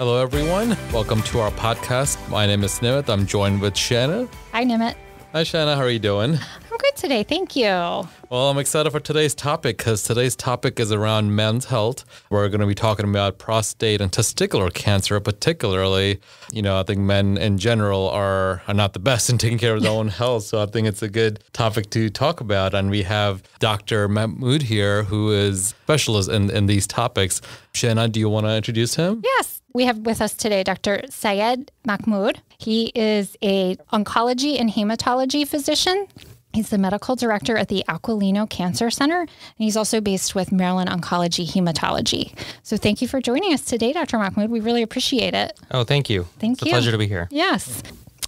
Hello, everyone. Welcome to our podcast. My name is Nimeet. I'm joined with Shanna. Hi, Nimeet. Hi, Shanna. How are you doing? I'm good today. Thank you. Well, I'm excited for today's topic because today's topic is around men's health. We're going to be talking about prostate and testicular cancer, particularly. You know, I think men in general are, are not the best in taking care of their own health. So I think it's a good topic to talk about. And we have Dr. Mahmood here, who is specialist in, in these topics. Shanna, do you want to introduce him? Yes. We have with us today Dr. Syed Mahmood. He is a oncology and hematology physician. He's the medical director at the Aquilino Cancer Center, and he's also based with Maryland Oncology Hematology. So thank you for joining us today, Dr. Mahmood. We really appreciate it. Oh, thank you. Thank it's you. a pleasure to be here. Yes.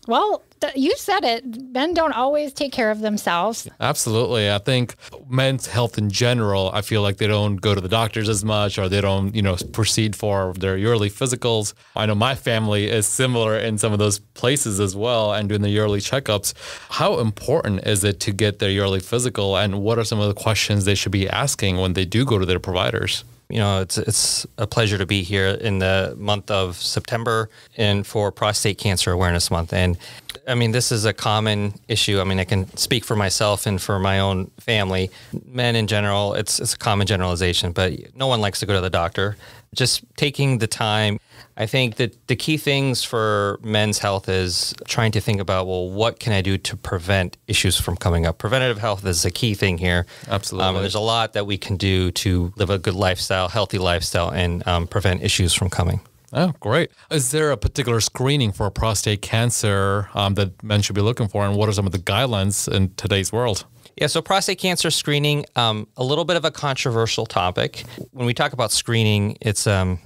Well, you said it. Men don't always take care of themselves. Absolutely. I think men's health in general, I feel like they don't go to the doctors as much or they don't, you know, proceed for their yearly physicals. I know my family is similar in some of those places as well and doing the yearly checkups. How important is it to get their yearly physical and what are some of the questions they should be asking when they do go to their providers? You know, it's it's a pleasure to be here in the month of September and for Prostate Cancer Awareness Month. And I mean, this is a common issue. I mean, I can speak for myself and for my own family. Men in general, it's it's a common generalization, but no one likes to go to the doctor. Just taking the time. I think that the key things for men's health is trying to think about, well, what can I do to prevent issues from coming up? Preventative health is a key thing here. Absolutely. Um, there's a lot that we can do to live a good lifestyle, healthy lifestyle, and um, prevent issues from coming. Oh, great. Is there a particular screening for prostate cancer um, that men should be looking for? And what are some of the guidelines in today's world? Yeah, so prostate cancer screening, um, a little bit of a controversial topic. When we talk about screening, it's um,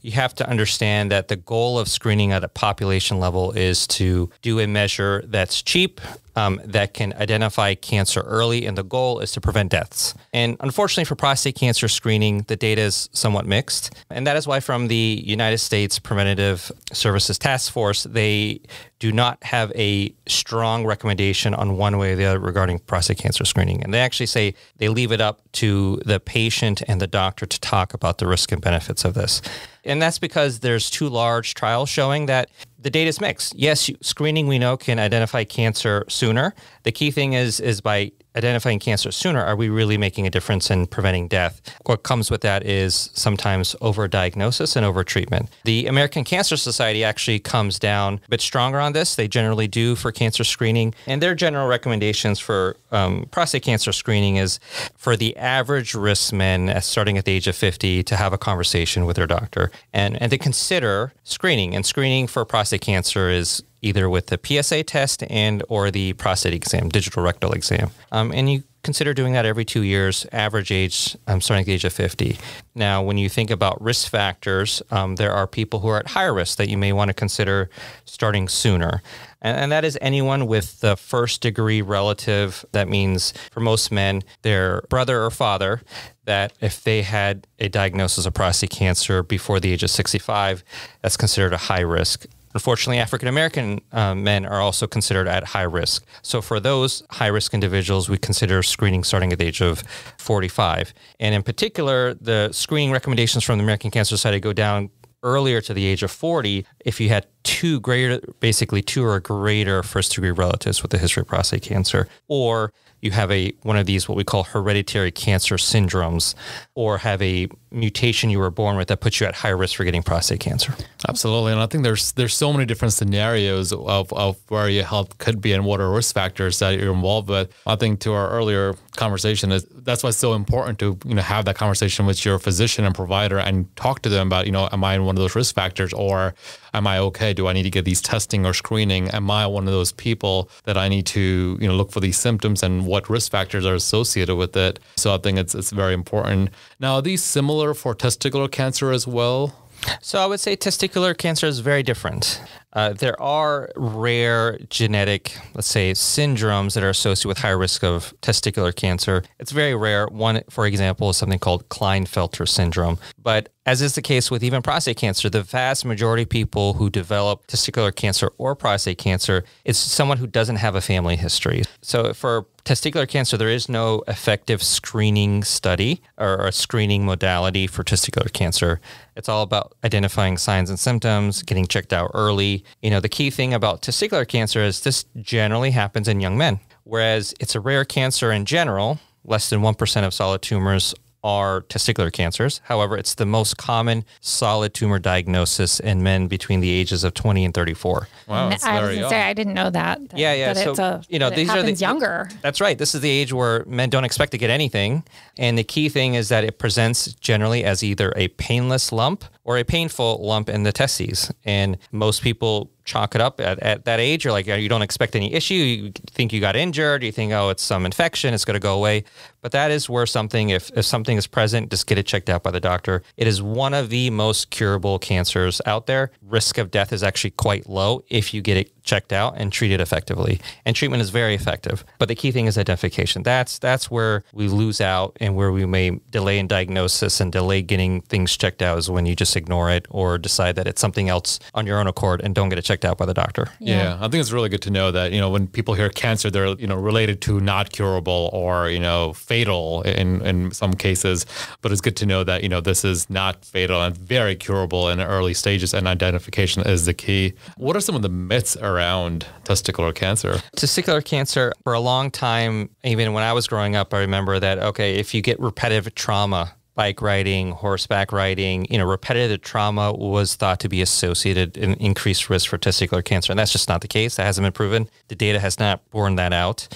you have to understand that the goal of screening at a population level is to do a measure that's cheap, um, that can identify cancer early, and the goal is to prevent deaths. And unfortunately, for prostate cancer screening, the data is somewhat mixed. And that is why, from the United States Preventative Services Task Force, they do not have a strong recommendation on one way or the other regarding prostate cancer screening. And they actually say they leave it up to the patient and the doctor to talk about the risk and benefits of this. And that's because there's two large trials showing that the data is mixed. Yes, screening we know can identify cancer sooner. The key thing is is by identifying cancer sooner, are we really making a difference in preventing death? What comes with that is sometimes overdiagnosis and overtreatment. The American Cancer Society actually comes down a bit stronger on this. They generally do for cancer screening, and their general recommendations for um, prostate cancer screening is for the average risk men uh, starting at the age of 50 to have a conversation with their doctor and, and to consider screening. And screening for prostate cancer is either with the PSA test and or the prostate exam, digital rectal exam. Um, and you consider doing that every two years, average age um, starting at the age of 50. Now, when you think about risk factors, um, there are people who are at higher risk that you may want to consider starting sooner. And, and that is anyone with the first degree relative. That means for most men, their brother or father, that if they had a diagnosis of prostate cancer before the age of 65, that's considered a high risk. Unfortunately, African American uh, men are also considered at high risk. So, for those high risk individuals, we consider screening starting at the age of 45. And in particular, the screening recommendations from the American Cancer Society go down earlier to the age of 40 if you had two greater, basically two or greater first degree relatives with a history of prostate cancer, or you have a one of these what we call hereditary cancer syndromes, or have a mutation you were born with that puts you at higher risk for getting prostate cancer. Absolutely, and I think there's there's so many different scenarios of, of where your health could be and what are risk factors that you're involved with. I think to our earlier conversation is that's why it's so important to you know have that conversation with your physician and provider and talk to them about you know am I in one of those risk factors or am I okay? Do I need to get these testing or screening? Am I one of those people that I need to you know look for these symptoms and what risk factors are associated with it? So I think it's it's very important. Now, are these similar for testicular cancer as well? So I would say testicular cancer is very different. Uh, there are rare genetic, let's say, syndromes that are associated with high risk of testicular cancer. It's very rare. One, for example, is something called Klinefelter syndrome. But as is the case with even prostate cancer, the vast majority of people who develop testicular cancer or prostate cancer is someone who doesn't have a family history. So for testicular cancer, there is no effective screening study or a screening modality for testicular cancer. It's all about identifying signs and symptoms, getting checked out early. You know, the key thing about testicular cancer is this generally happens in young men, whereas it's a rare cancer in general. Less than 1% of solid tumors are testicular cancers. However, it's the most common solid tumor diagnosis in men between the ages of 20 and 34. Wow, that's I was very say I didn't know that. that- Yeah, yeah. That so it's a, you know, these are the younger. That's right. This is the age where men don't expect to get anything, and the key thing is that it presents generally as either a painless lump or a painful lump in the testes. And most people chalk it up at, at that age. You're like, you don't expect any issue. You think you got injured. You think, oh, it's some infection. It's going to go away. But that is where something, if, if something is present, just get it checked out by the doctor. It is one of the most curable cancers out there. Risk of death is actually quite low if you get it checked out and treated effectively. And treatment is very effective. But the key thing is identification. That's that's where we lose out and where we may delay in diagnosis and delay getting things checked out is when you just ignore it or decide that it's something else on your own accord and don't get it checked out by the doctor. Yeah. I think it's really good to know that, you know, when people hear cancer, they're, you know, related to not curable or, you know, fatal in, in some cases. But it's good to know that, you know, this is not fatal and very curable in early stages and identification is the key. What are some of the myths around testicular cancer? Testicular cancer, for a long time, even when I was growing up, I remember that, okay, if you get repetitive trauma, bike riding, horseback riding, you know, repetitive trauma was thought to be associated in increased risk for testicular cancer. And that's just not the case. That hasn't been proven. The data has not borne that out.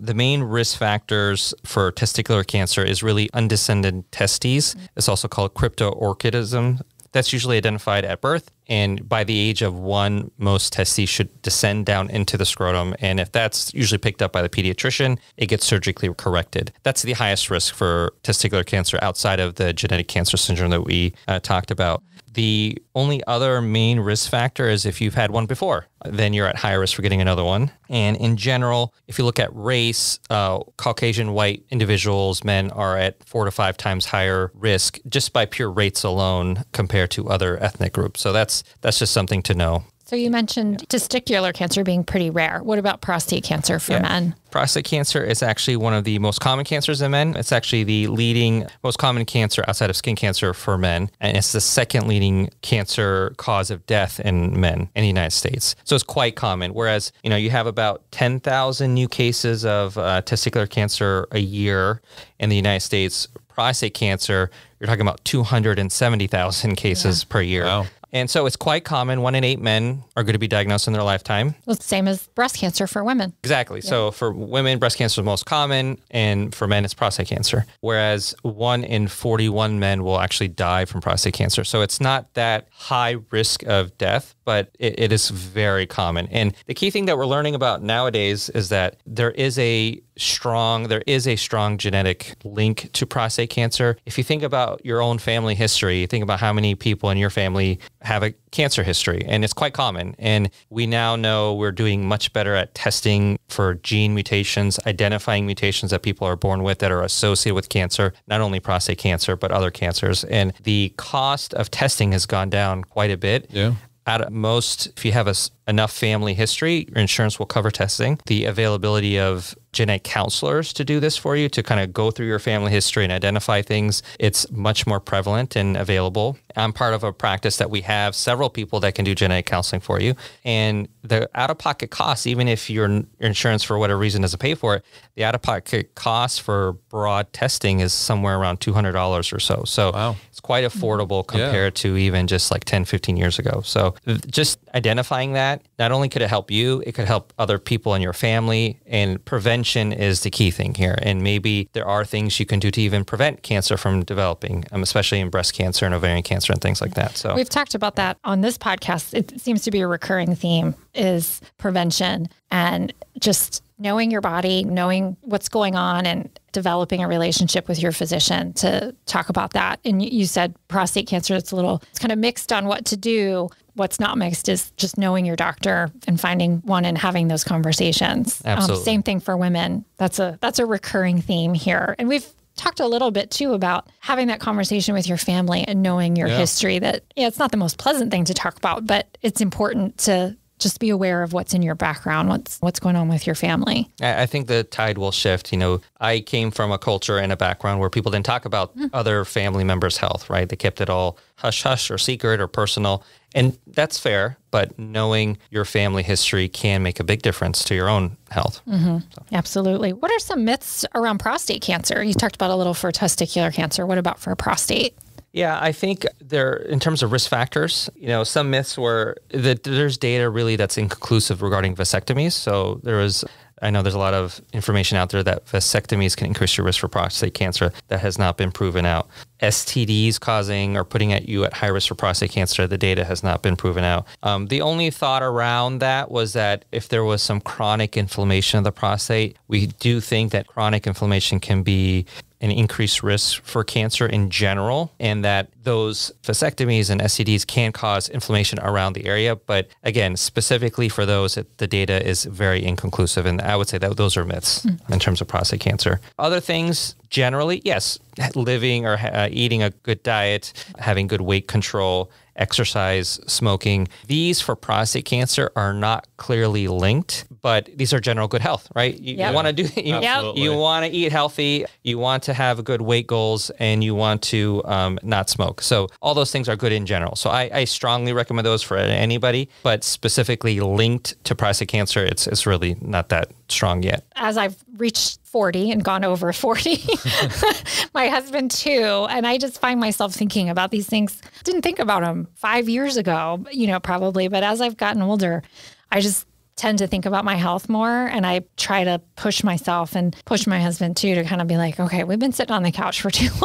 The main risk factors for testicular cancer is really undescended testes. It's also called cryptorchidism. That's usually identified at birth. And by the age of one, most testes should descend down into the scrotum. And if that's usually picked up by the pediatrician, it gets surgically corrected. That's the highest risk for testicular cancer outside of the genetic cancer syndrome that we uh, talked about. The only other main risk factor is if you've had one before, then you're at higher risk for getting another one. And in general, if you look at race, uh, Caucasian white individuals, men are at four to five times higher risk just by pure rates alone compared to other ethnic groups. So that's that's just something to know. So you mentioned testicular cancer being pretty rare. What about prostate cancer for men? Prostate cancer is actually one of the most common cancers in men. It's actually the leading most common cancer outside of skin cancer for men. And it's the second leading cancer cause of death in men in the United States. So it's quite common. Whereas, you know, you have about 10,000 new cases of uh, testicular cancer a year in the United States. Prostate cancer, you're talking about 270,000 cases per year. Wow. And so it's quite common. One in eight men are going to be diagnosed in their lifetime. Well, it's the same as breast cancer for women. Exactly. So for women, breast cancer is most common, and for men, it's prostate cancer. Whereas one in 41 men will actually die from prostate cancer. So it's not that high risk of death, but it, it is very common. And the key thing that we're learning about nowadays is that there is a strong there is a strong genetic link to prostate cancer. If you think about your own family history, think about how many people in your family have a cancer history and it's quite common. And we now know we're doing much better at testing for gene mutations, identifying mutations that people are born with that are associated with cancer, not only prostate cancer but other cancers. And the cost of testing has gone down quite a bit Yeah. at most, if you have a enough family history, your insurance will cover testing. The availability of genetic counselors to do this for you, to kind of go through your family history and identify things, it's much more prevalent and available. I'm part of a practice that we have several people that can do genetic counseling for you. And the out of pocket costs, even if your insurance for whatever reason doesn't pay for it, the out of pocket cost for broad testing is somewhere around $200 or so. So Wow. it's quite affordable compared to even just like 10, 15 years ago. So just identifying that, not only could it help you, it could help other people in your family. And prevention is the key thing here. And maybe there are things you can do to even prevent cancer from developing, um, especially in breast cancer and ovarian cancer and things like that. So We've talked about that on this podcast. It seems to be a recurring theme is prevention and just knowing your body, knowing what's going on and developing a relationship with your physician to talk about that. And you- said prostate cancer, it's a little, it's kind of mixed on what to do. What's not mixed is just knowing your doctor and finding one and having those conversations. Um, Absolutely. same thing for women. That's a that's a recurring theme here. And we've talked a little bit too about having that conversation with your family and knowing your Yeah. history that yeah, it's not the most pleasant thing to talk about, but it's important to just be aware of what's in your background, what's what's going on with your family. I I think the tide will shift. You know, I came from a culture and a background where people didn't talk about mm. other family members' health, right? They kept it all hush hush or secret or personal. And that's fair, but knowing your family history can make a big difference to your own health. Mm-hmm. Absolutely. What are some myths around prostate cancer? You talked about a little for testicular cancer. What about for prostate? Yeah, I think there, in terms of risk factors, you know, some myths were that there's data really that's inconclusive regarding vasectomies. So there was, I know there's a lot of information out there that vasectomies can increase your risk for prostate cancer. That has not been proven out. STDs causing or putting at you at high risk for prostate cancer, the data has not been proven out. Um, the only thought around that was that if there was some chronic inflammation of the prostate, we do think that chronic inflammation can be an increased risk for cancer in general, and that those vasectomies and STDs can cause inflammation around the area. But again, specifically for those, it, the data is very inconclusive, and I would say that those are myths in terms of prostate cancer. Other things, generally, yes, living or uh, eating a good diet, having good weight control, exercise, smoking. These for prostate cancer are not clearly linked, but these are general good health, right? You, Yep. want to do you, Absolutely. you want to eat healthy, you want to have good weight goals, and you want to um, not smoke. So all those things are good in general. So I, I strongly recommend those for anybody, but specifically linked to prostate cancer, it's it's really not that strong yet. as I've reached 40 and gone over 40, my husband too. And I just find myself thinking about these things. Didn't think about them five years ago, you know, probably. But as I've gotten older, I just tend to think about my health more and I try to push myself and push my husband too to kind of be like, okay, we've been sitting on the couch for too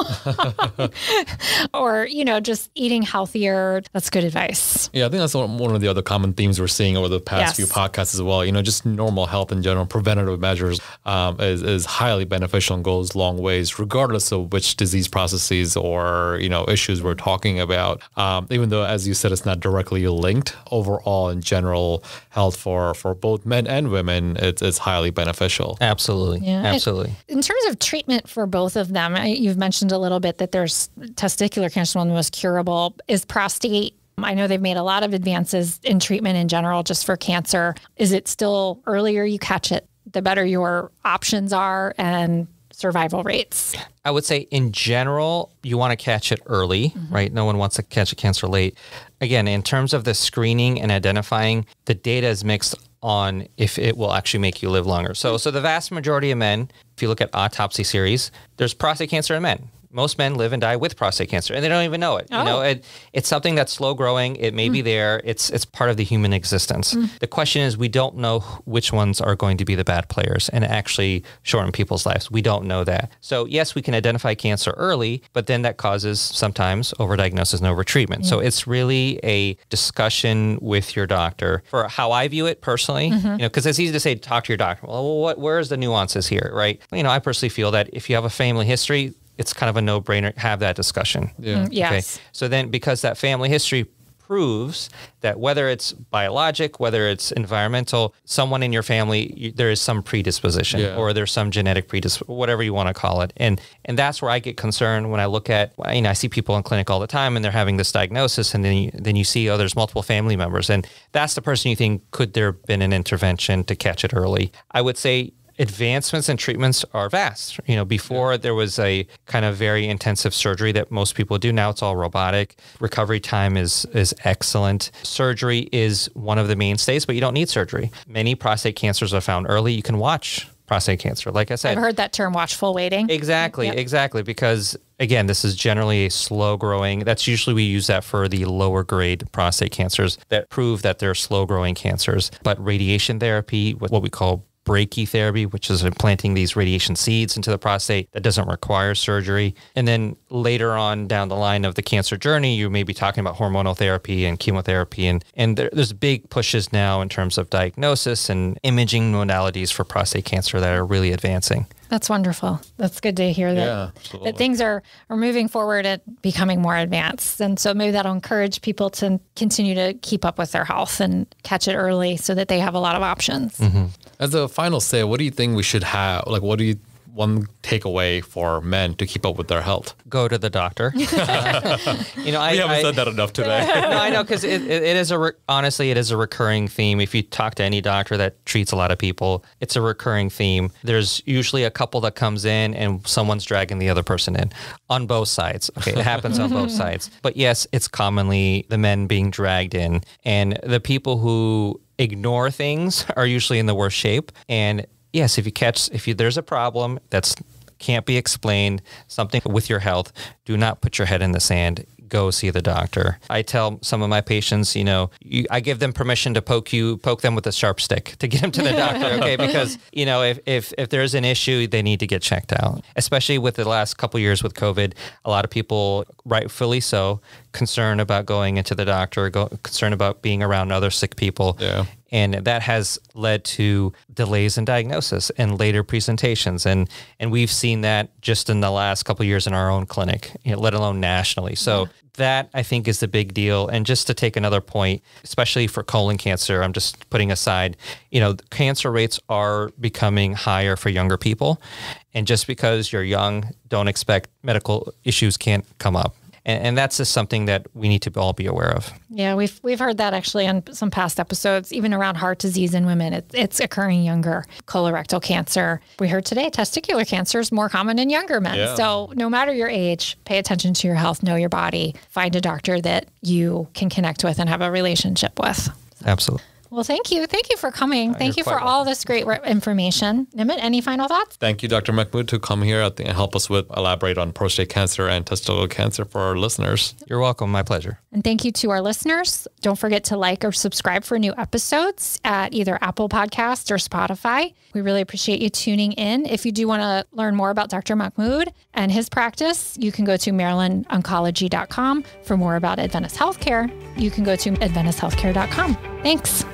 long. or, you know, just eating healthier. That's good advice. Yeah, I think that's one of the other common themes we're seeing over the past Yes. few podcasts as well. You know, just normal health in general, preventative measures um, is, is highly beneficial and goes long ways, regardless of which disease processes or you know issues we're talking about. Um, even though, as you said, it's not directly linked, overall in general health for for both men and women, it's, it's highly beneficial. Absolutely. Yeah. Absolutely. In terms of treatment for both of them, I, you've mentioned a little bit that there's testicular cancer, one of the most curable is prostate. I know they've made a lot of advances in treatment in general just for cancer. Is it still earlier you catch it, the better your options are and survival rates? I would say in general, you want to catch it early, mm-hmm. right? No one wants to catch a cancer late. Again, in terms of the screening and identifying, the data is mixed on if it will actually make you live longer. So, so the vast majority of men, if you look at autopsy series, there's prostate cancer in men. Most men live and die with prostate cancer, and they don't even know it. You know, Oh. it, it's something that's slow growing. It may be mm. there. It's it's part of the human existence. Mm. The question is, we don't know which ones are going to be the bad players and actually shorten people's lives. We don't know that. So yes, we can identify cancer early, but then that causes sometimes overdiagnosis and overtreatment. So it's really a discussion with your doctor. For how I view it personally, mm-hmm. you know, because it's easy to say talk to your doctor. Well, what where's the nuances here, right? You know, I personally feel that if you have a family history, it's kind of a no-brainer. Have that discussion. Mm, yeah. Yes. So then, because that family history proves that whether it's biologic, whether it's environmental, someone in your family, you, there is some predisposition Yeah. or there's some genetic predisposition, whatever you want to call it. And and that's where I get concerned when I look at, you know, I see people in clinic all the time and they're having this diagnosis, and then you, then you see, oh, there's multiple family members, and that's the person you think could there have been an intervention to catch it early. I would say advancements and treatments are vast. You know, before there was a kind of very intensive surgery that most people do. Now it's all robotic. Recovery time is is excellent. Surgery is one of the mainstays, but you don't need surgery. Many prostate cancers are found early. You can watch prostate cancer. Like I said, I've heard that term watchful waiting. Exactly, Yep. exactly. Because again, this is generally a slow growing. That's usually we use that for the lower grade prostate cancers that prove that they're slow growing cancers. But radiation therapy, what we call brachytherapy, which is implanting these radiation seeds into the prostate that doesn't require surgery. And then later on down the line of the cancer journey, you may be talking about hormonal therapy and chemotherapy. And, and there, there's big pushes now in terms of diagnosis and imaging modalities for prostate cancer that are really advancing. That's wonderful. That's good to hear that, Yeah, absolutely. that things are, are moving forward and becoming more advanced. And so maybe that'll encourage people to continue to keep up with their health and catch it early so that they have a lot of options. Mm-hmm. As a final say, what do you think we should have? Like, what do you one takeaway for men to keep up with their health? Go to the doctor. You know, I We haven't I- said that enough today. no, I know because it, it, it is a re- honestly it is a recurring theme. If you talk to any doctor that treats a lot of people, it's a recurring theme. There's usually a couple that comes in and someone's dragging the other person in on both sides. Okay, it happens on both sides. But yes, it's commonly the men being dragged in, and the people who ignore things are usually in the worst shape. And yes, if you catch if you there's a problem that's can't be explained, something with your health, do not put your head in the sand. Go see the doctor. I tell some of my patients, you know, you, I give them permission to poke you, poke them with a sharp stick to get them to the doctor, okay? Because you know, if if if there's an issue, they need to get checked out. Especially with the last couple years with COVID, a lot of people, rightfully so, concerned about going into the doctor, go, concerned about being around other sick people Yeah. And that has led to delays in diagnosis and later presentations. And and we've seen that just in the last couple of years in our own clinic you know, let alone nationally. So that i think is the big deal. And just to take another point especially for colon cancer i'm just putting aside you know cancer rates are becoming higher for younger people. And just because you're young don't expect medical issues can't come up and, and that's just something that we need to all be aware of Yeah, we've we've heard that actually on some past episodes, even around heart disease in women. It's it's occurring younger. Colorectal cancer. We heard today testicular cancer is more common in younger men. Yeah. So no matter your age, pay attention to your health, know your body, find a doctor that you can connect with and have a relationship with. absolutely Well, thank you. Thank you for coming. Uh, thank you for quite all this great information. Nimeet, any final thoughts? Thank you, Dr. Mahmood, to come here and help us with elaborate on prostate cancer and testicular cancer for our listeners. you're welcome my pleasure And thank you to our listeners. Don't forget to like or subscribe for new episodes at either Apple Podcasts or Spotify. We really appreciate you tuning in. If you do want to learn more about Dr. Mahmood and his practice, you can go to marylandoncology.com. For more about Adventist Healthcare, you can go to adventisthealthcare.com. Thanks.